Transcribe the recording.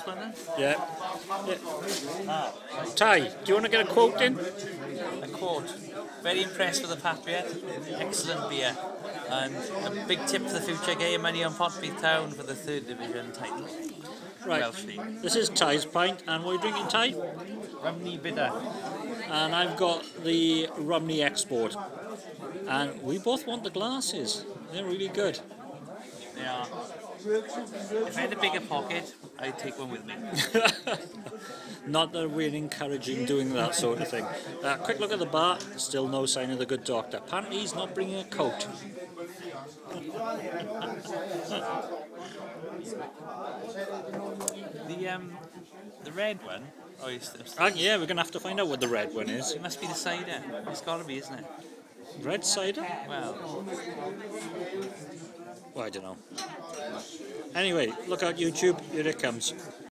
last one then? Yeah. yeah. Ty, do you want to get a quote in? A quote. Very impressed with the Patriot. Excellent beer. And a big tip for the future, get your money on Portbeath Town for the third division title. Right. Welsh League. This is Ty's pint, and what are you drinking, Ty? Rhymney Bitter. And I've got the Rhymney Export. And we both want the glasses. They're really good. They are. If I had a bigger pocket, I'd take one with me. Not that we're encouraging doing that sort of thing. Uh, quick look at the bar, still no sign of the good doctor. Apparently he's not bringing a coat. The um, the red one. Oh, it's, Uh, yeah, we're going to have to find out what the red one is. it must be the cider. It's got to be, isn't it? Red cider? Well, I don't know. Anyway, look out YouTube, here it comes.